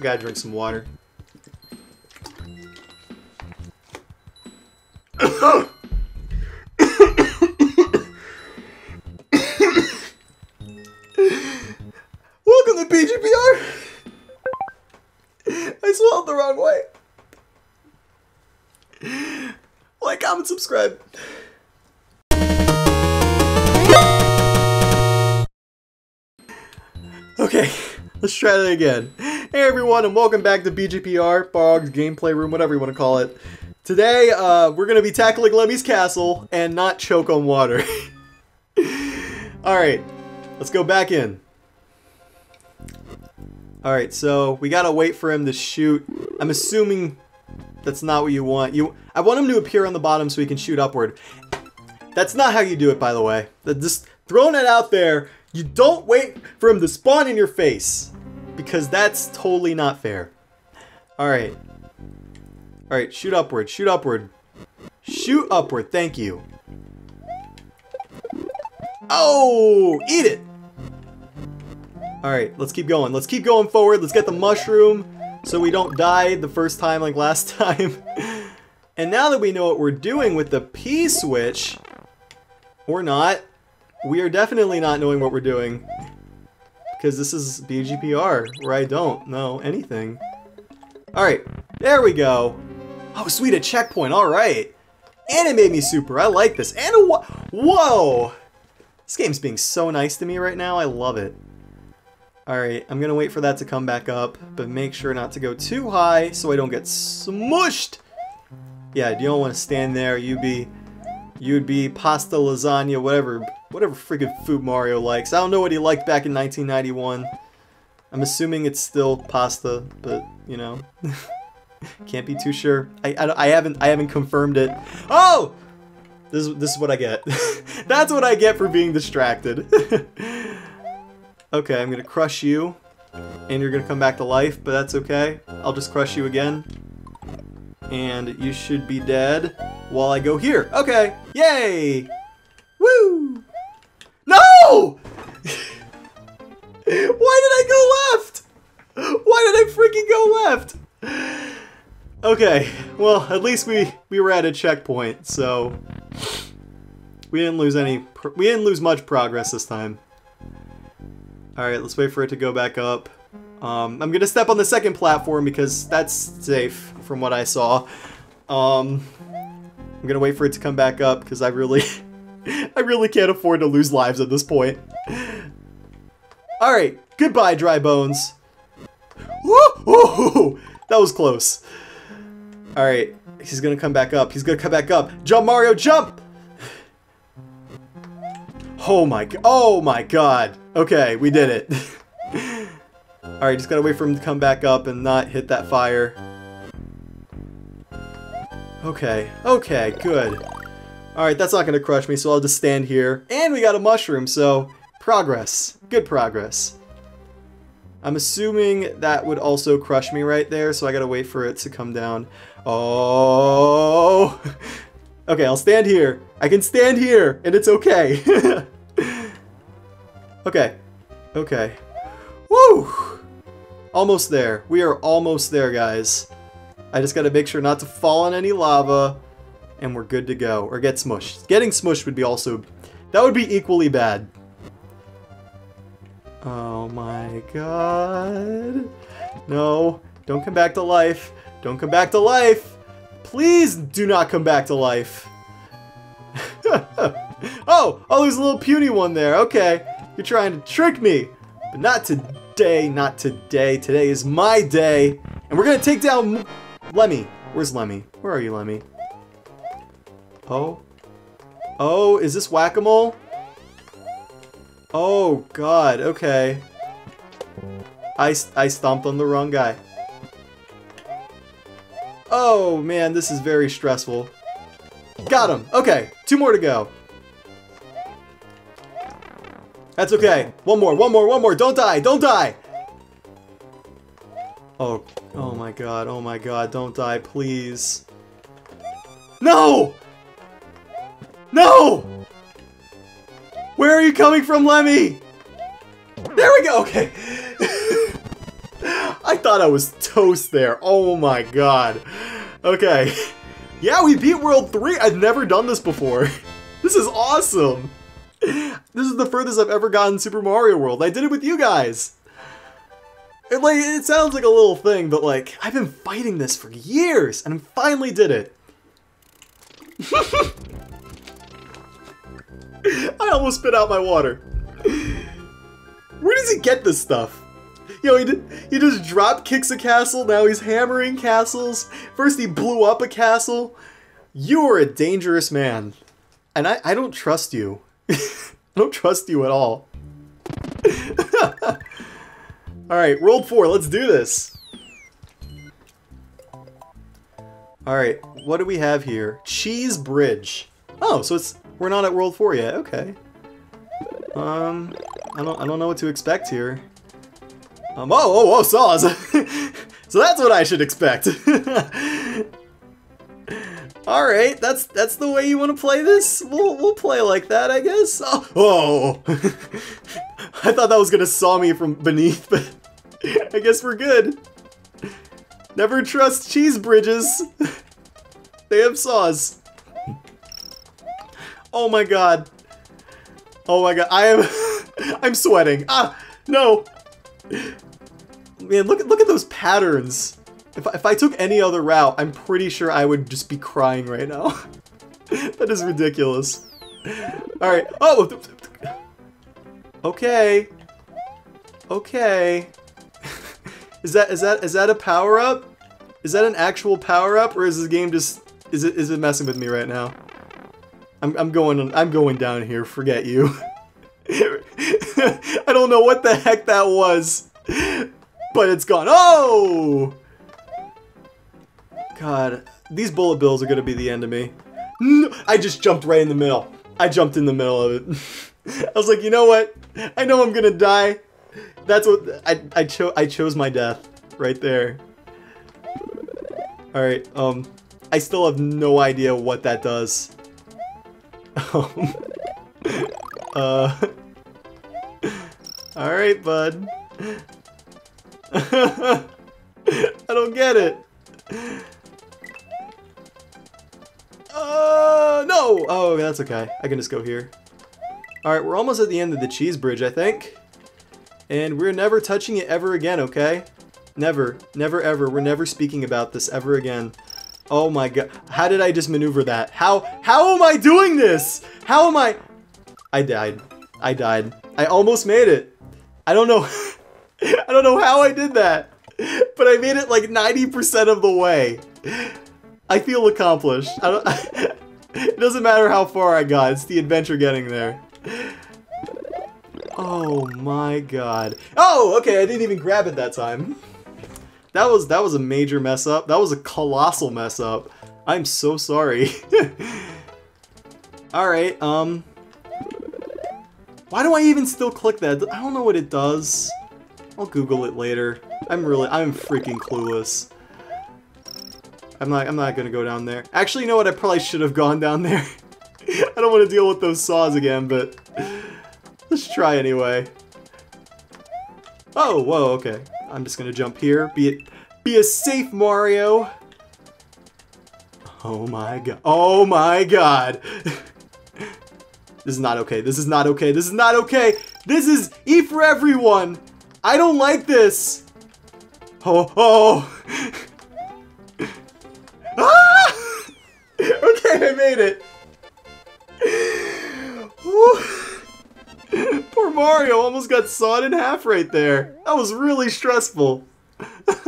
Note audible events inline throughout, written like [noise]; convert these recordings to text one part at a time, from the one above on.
Gotta drink some water. Welcome to BGPR! I swallowed the wrong way. Like, comment, subscribe. Okay, [laughs] let's try that again. Hey everyone, and welcome back to BGPR, Balrog's Gameplay Room, whatever you want to call it. Today, uh, we're gonna be tackling Lemmy's Castle and not choke on water. [laughs] Alright, let's go back in. Alright, so we gotta wait for him to shoot. I'm assuming that's not what you want. You, I want him to appear on the bottom so he can shoot upward. That's not how you do it, by the way. Just throwing it out there, you don't wait for him to spawn in your face. Because that's totally not fair. Alright. Alright, shoot upward, shoot upward. Shoot upward, thank you. Oh, eat it! Alright, let's keep going. Let's keep going forward. Let's get the mushroom so we don't die the first time like last [laughs] time. and now that we know what we're doing with the P-switch, or not, we are definitely not knowing what we're doing. Because this is BGPR, where I don't know anything. Alright, there we go. Oh, sweet, a checkpoint, alright. And it made me super, I like this. And a Whoa! This game's being so nice to me right now, I love it. Alright, I'm gonna wait for that to come back up, but make sure not to go too high so I don't get smushed! Yeah, you don't want to stand there, you'd be... You'd be pasta, lasagna, whatever, whatever friggin' food Mario likes. I don't know what he liked back in 1991. I'm assuming it's still pasta, but, you know... [laughs] Can't be too sure. I, I, I haven't I haven't confirmed it. Oh! This, this is what I get. [laughs] That's what I get for being distracted. [laughs] Okay, I'm gonna crush you, and you're gonna come back to life, but that's okay. I'll just crush you again. And you should be dead while I go here. Okay, yay! [laughs] Why did I go left? Why did I freaking go left? Okay, well, at least we, we were at a checkpoint, so... We didn't lose any... We didn't lose much progress this time. Alright, let's wait for it to go back up. Um, I'm gonna step on the second platform because that's safe from what I saw. Um, I'm gonna wait for it to come back up because I really, [laughs] [laughs] I really can't afford to lose lives at this point. Alright, goodbye, dry bones. Woo! That was close. Alright, he's gonna come back up. He's gonna come back up. Jump, Mario, jump! Oh my. Oh my god. Okay, we did it. [laughs] Alright, just gotta wait for him to come back up and not hit that fire. Okay, okay, good. Alright, that's not gonna crush me, so I'll just stand here. And we got a mushroom, so progress. Good progress. I'm assuming that would also crush me right there, so I gotta wait for it to come down. Oh! [laughs] Okay, I'll stand here. I can stand here, and it's okay. [laughs] okay. Okay. Woo! Almost there. We are almost there, guys. I just gotta make sure not to fall on any lava, and we're good to go. Or get smushed. Getting smushed would be also... That would be equally bad. Oh my god. No. Don't come back to life. Don't come back to life. Please do not come back to life. [laughs] oh, oh, there's a little puny one there. Okay, you're trying to trick me, but not today. Not today. Today is my day, and we're gonna take down Lemmy. Where's Lemmy? Where are you, Lemmy? Oh, oh, is this whack-a-mole? Oh God. Okay. I I stomped on the wrong guy. Oh man, this is very stressful. Got him. Okay, two more to go. That's okay. One more, one more, one more. Don't die, don't die. Oh, oh my god, oh my god, don't die, please. No! No! Where are you coming from, Lemmy? There we go, okay. [laughs] I thought I was toast there. Oh my god. Okay. Yeah, we beat World 3. I've never done this before. [laughs] This is awesome. This is the furthest I've ever gotten Super Mario World. I did it with you guys. It, like, it sounds like a little thing, but like, I've been fighting this for years, and I finally did it. [laughs] [laughs] I almost spit out my water. Where does he get this stuff? Yo, he, did, he just drop kicks a castle, now he's hammering castles. First he blew up a castle. You are a dangerous man. And I, I don't trust you. [laughs] I don't trust you at all. [laughs] Alright, World 4, let's do this. Alright, what do we have here? Cheese Bridge. Oh, so it's we're not at World 4 yet, okay. Um I don't I don't know what to expect here. Um oh oh oh saws! [laughs] so that's what I should expect. [laughs] Alright, that's that's the way you want to play this? We'll, we'll play like that, I guess. Oh, oh. [laughs] I thought that was gonna saw me from beneath, but I guess we're good. Never trust cheese bridges. they have saws. Oh my god. Oh my god, I am [laughs] I'm sweating. Ah, no. Man, look at look at those patterns. If, if I took any other route, I'm pretty sure I would just be crying right now. [laughs] that is ridiculous. Alright. Oh! Okay. Okay. [laughs] is that is that is that a power up? Is that an actual power up, or is this game just is it is it messing with me right now? I'm I'm going I'm going down here. Forget you. [laughs] I don't know what the heck that was, but it's gone. Oh! God, these bullet bills are gonna be the end of me. No, I just jumped right in the middle. I jumped in the middle of it. [laughs] I was like, you know what? I know I'm gonna die. That's what I I chose. I chose my death right there. All right. Um, I still have no idea what that does. [laughs] Uh. [laughs] All right, bud. [laughs] I don't get it. Uh, no! Oh, that's okay. I can just go here. Alright, we're almost at the end of the cheese bridge, I think. And we're never touching it ever again, okay? Never. Never ever. We're never speaking about this ever again. Oh my god. How did I just maneuver that? How- How am I doing this? How am I- I died. I died. I almost made it. I don't know- [laughs] I don't know how I did that. But I made it like 90% of the way. I feel accomplished. I [laughs] it doesn't matter how far I got, it's the adventure getting there. Oh my god. Oh, okay, I didn't even grab it that time. That was that was a major mess up. That was a colossal mess up. I'm so sorry. [laughs] Alright, um... Why do I even still click that? I don't know what it does. I'll Google it later. I'm really, I'm freaking clueless. I'm not, I'm not gonna go down there. Actually, you know what? I probably should have gone down there. [laughs] I don't want to deal with those saws again, but let's try anyway. Oh, whoa, okay. I'm just gonna jump here. Be it, be a safe Mario. Oh my god. Oh my god. [laughs] this is not okay. This is not okay. This is not okay. This is E for everyone. I don't like this. Oh, [laughs] oh. [laughs] Okay, I made it! [laughs] Poor Mario almost got sawed in half right there. That was really stressful. [laughs]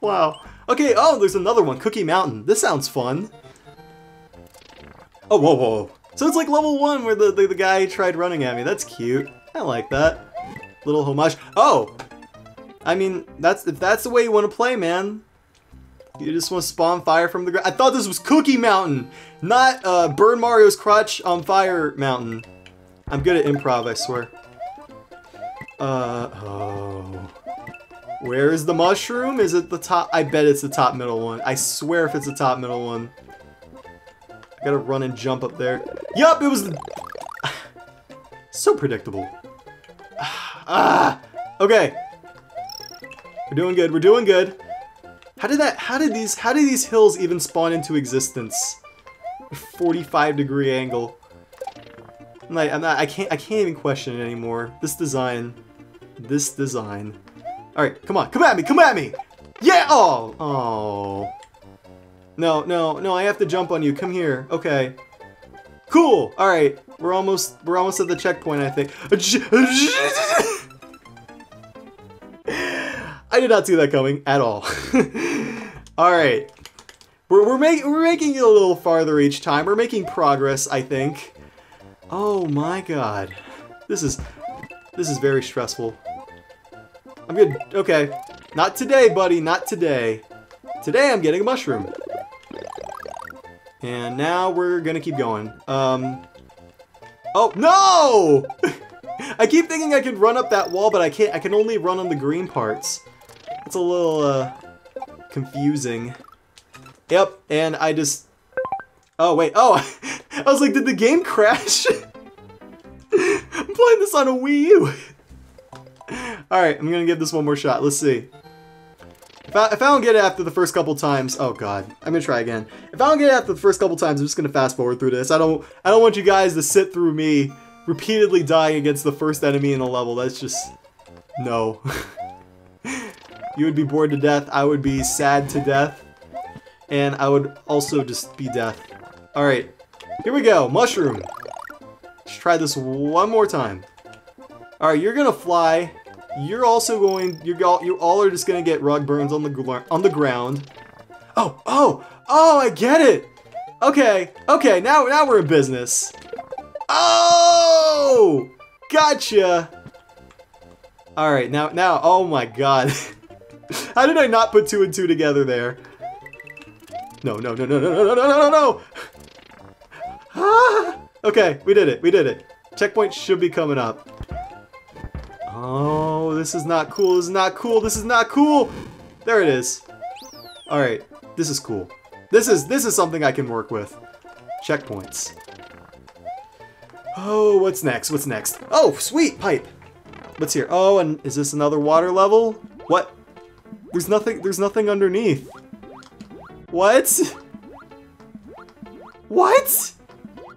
wow. Okay, oh, there's another one, Cookie Mountain. This sounds fun. Oh, whoa, whoa. So it's like level one where the, the, the guy tried running at me. That's cute. I like that. Little homage. Oh! I mean, that's if that's the way you want to play, man. You just want to spawn fire from the ground. I thought this was Cookie Mountain, not uh, Burn Mario's Crotch on Fire Mountain. I'm good at improv, I swear. Uh, oh. Where is the mushroom? Is it the top? I bet it's the top middle one. I swear if it's the top middle one. I gotta run and jump up there. Yup, it was [sighs] so predictable. [sighs] ah, okay. We're doing good. We're doing good. How did that, how did these, how did these hills even spawn into existence? 45 degree angle. I'm I'm not, I can't, I can't even question it anymore. This design, this design. All right, come on, come at me, come at me. Yeah, oh, oh. No, no, no, I have to jump on you. Come here. Okay. Cool. All right. We're almost we're almost at the checkpoint, I think. [laughs] I did not see that coming at all. [laughs] all right. We're we're making we're making it a little farther each time. We're making progress, I think. Oh my god. This is this is very stressful. I'm good. Okay. Not today, buddy. Not today. Today I'm getting a mushroom. And now we're gonna keep going. Um. Oh, no! [laughs] I keep thinking I can run up that wall, but I can't. I can only run on the green parts. It's a little, uh, confusing. Yep, and I just... Oh, wait. Oh, [laughs] I was like, did the game crash? I'm playing this on a Wii U. Alright, I'm gonna give this one more shot. Let's see. If I, if I don't get it after the first couple times, oh god, I'm gonna try again. If I don't get it after the first couple times, I'm just gonna fast forward through this. I don't, I don't want you guys to sit through me repeatedly dying against the first enemy in a level. That's just, no. [laughs] you would be bored to death. I would be sad to death, and I would also just be death. All right, here we go. Mushroom. Let's try this one more time. All right, you're gonna fly. You're also going. You're all. You all are just gonna get rug burns on the on the ground. Oh, oh, oh! I get it. Okay, okay. Now, now we're in business. Oh, gotcha. All right, now, now. Oh my God. [laughs] How did I not put two and two together there? No, no, no, no, no, no, no, no, no, no. Ah! Okay, we did it. We did it. Checkpoint should be coming up. Oh, this is not cool. This is not cool. This is not cool. There it is. All right, this is cool. This is this is something I can work with. Checkpoints. Oh, what's next? What's next? Oh, sweet pipe. What's here? Oh, and is this another water level? What? There's nothing. There's nothing underneath. What? What?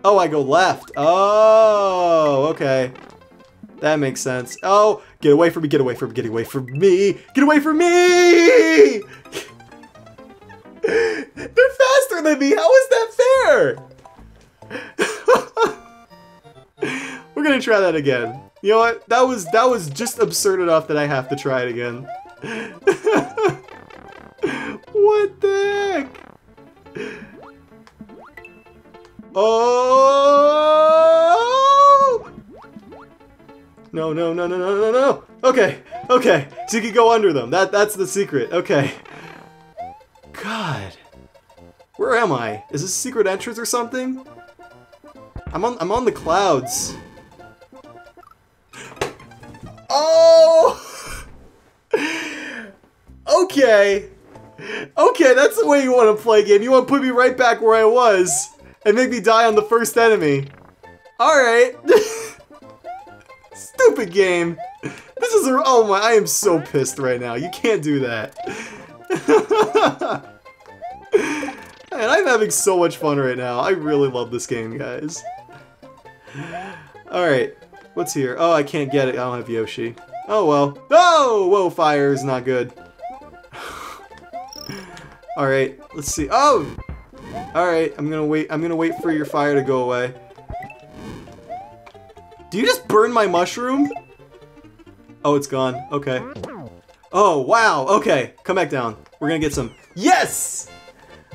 Oh, I go left. Oh, okay. That makes sense. Oh, get away from me, get away from me, get away from me, get away from me! [laughs] They're faster than me, how is that fair? [laughs] We're gonna try that again. You know what? That was that was just absurd enough that I have to try it again. [laughs] what the heck? Oh! No, no, no, no, no, no, no. Okay, okay. So you can go under them. That that's the secret. Okay. God. Where am I? Is this a secret entrance or something? I'm on I'm on the clouds. Oh! [laughs] okay. Okay, that's the way you want to play a game. You want to put me right back where I was and make me die on the first enemy. Alright. [laughs] Stupid game. This is a- oh my, I am so pissed right now. You can't do that. [laughs] and I'm having so much fun right now. I really love this game, guys. Alright, what's here? Oh, I can't get it. I don't have Yoshi. Oh well. Oh! Whoa, fire is not good. [sighs] Alright, let's see. Oh! Alright, I'm gonna wait. I'm gonna wait for your fire to go away. Do you just burn my mushroom? Oh, it's gone. Okay. Oh, wow. Okay, come back down. We're gonna get some. Yes!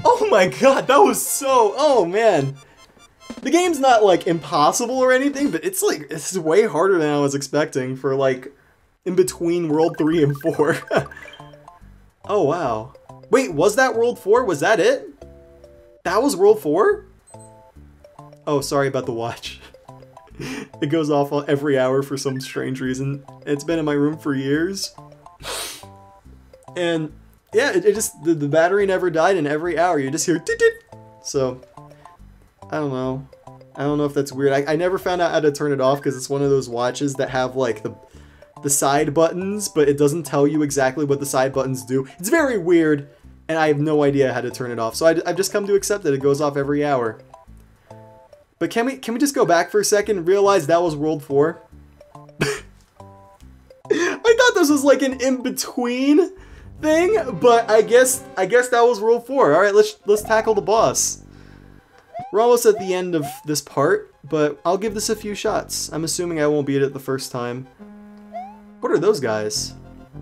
Oh my god, that was so... Oh, man. The game's not, like, impossible or anything, but it's, like, it's way harder than I was expecting for, like, in between World 3 and 4. [laughs] oh, wow. Wait, was that World 4? Was that it? That was World 4? Oh, sorry about the watch. [laughs] it goes off every hour for some strange reason. It's been in my room for years. And yeah, it, it just, the, the, battery never died and every hour you just hear dit dit. So, I don't know. I don't know if that's weird. I, I never found out how to turn it off because it's one of those watches that have like the the side buttons, but it doesn't tell you exactly what the side buttons do. It's very weird, and I have no idea how to turn it off. So I, have just come to accept that it goes off every hour. But can we can we just go back for a second and realize that was World 4? [laughs] I thought this was like an in-between thing, but I guess I guess that was World 4. Alright, let's let's tackle the boss. We're almost at the end of this part, but I'll give this a few shots. I'm assuming I won't beat it the first time. What are those guys?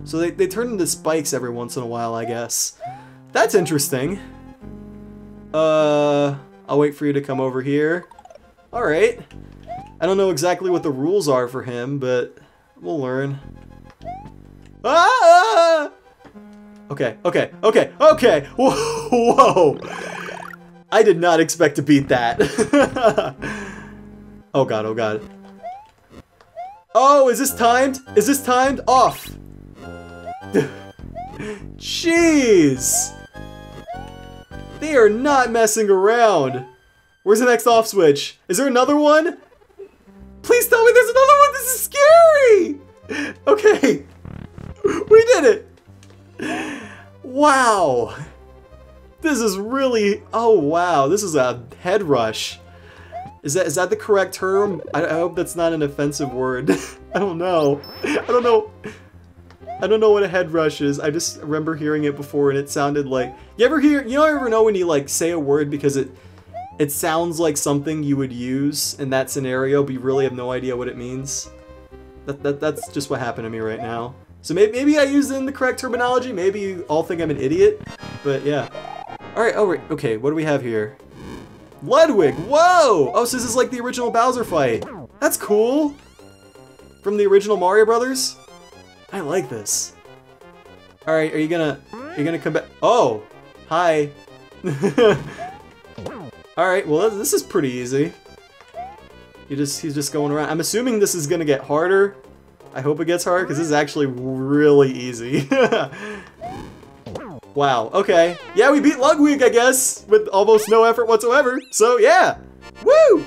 So they, they turn into spikes every once in a while, I guess. That's interesting. Uh, I'll wait for you to come over here. Alright. I don't know exactly what the rules are for him, but we'll learn. Ah! Okay, okay, okay, okay! [laughs] Whoa! whoa. I did not expect to beat that. [laughs] oh god, oh god. Oh, is this timed? Is this timed? Off! [laughs] Jeez! They are not messing around! Where's the next off switch? Is there another one? Please tell me there's another one! This is scary! Okay. We did it! Wow! This is really... Oh, wow. This is a head rush. Is that is that the correct term? I, I hope that's not an offensive word. [laughs] I don't know. I don't know. I don't know what a head rush is. I just remember hearing it before and it sounded like... You ever hear... You know ever know when you like say a word because it it sounds like something you would use in that scenario but you really have no idea what it means? That, that, that's just what happened to me right now. So maybe, maybe I used in the correct terminology, maybe you all think I'm an idiot, but yeah. Alright, oh, right, okay, what do we have here? Ludwig, whoa! Oh, so this is like the original Bowser fight. That's cool. From the original Mario Brothers? I like this. Alright, are you gonna, are you gonna come back? Oh, hi. [laughs] Alright, well this is pretty easy. He just, he's just going around. I'm assuming this is gonna get harder. I hope it gets hard, because this is actually really easy. [laughs] wow, okay. Yeah, we beat Ludwig, I guess, with almost no effort whatsoever. So, yeah! Woo!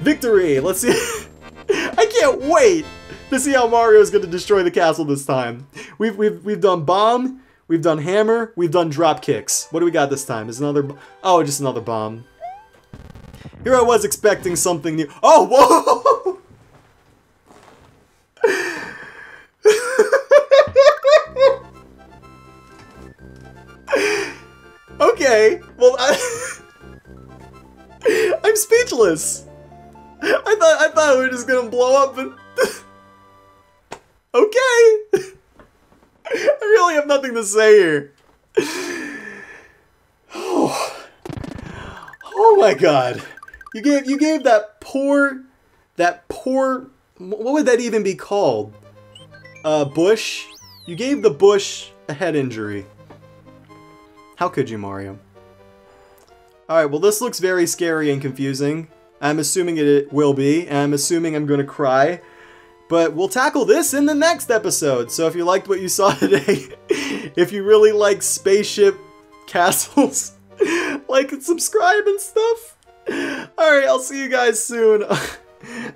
Victory! Let's see. [laughs] I can't wait to see how Mario is gonna destroy the castle this time. We've, we've, we've done bomb, we've done hammer, we've done drop kicks. What do we got this time? Is another... Oh, just another bomb. Here I was expecting something new. Oh, whoa! [laughs] okay, well, I, [laughs] I'm speechless. I thought I thought we were just gonna blow up, but [laughs] okay. [laughs] I really have nothing to say here. Oh, [sighs] oh my god. You gave you gave that poor that poor what would that even be called? Uh Bush? You gave the Bush a head injury. How could you, Mario? Alright, well this looks very scary and confusing. I'm assuming it will be, and I'm assuming I'm gonna cry. But we'll tackle this in the next episode. So if you liked what you saw [laughs] today, if you really like spaceship [laughs] castles, [laughs] like and subscribe and stuff. Alright, I'll see you guys soon.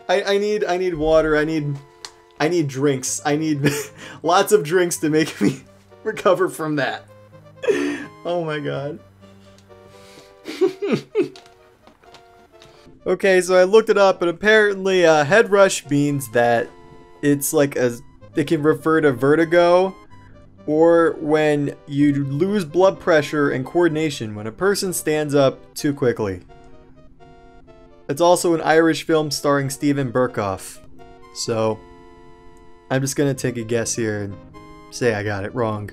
I, I need I need water, I need I need drinks. I need lots of drinks to make me recover from that. Oh my god. okay, so I looked it up and apparently uh, head rush means that it's like a it can refer to vertigo or when you lose blood pressure and coordination when a person stands up too quickly. It's also an Irish film starring Steven Berkoff. So, I'm just gonna take a guess here and say I got it wrong.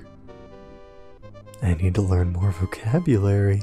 I need to learn more vocabulary.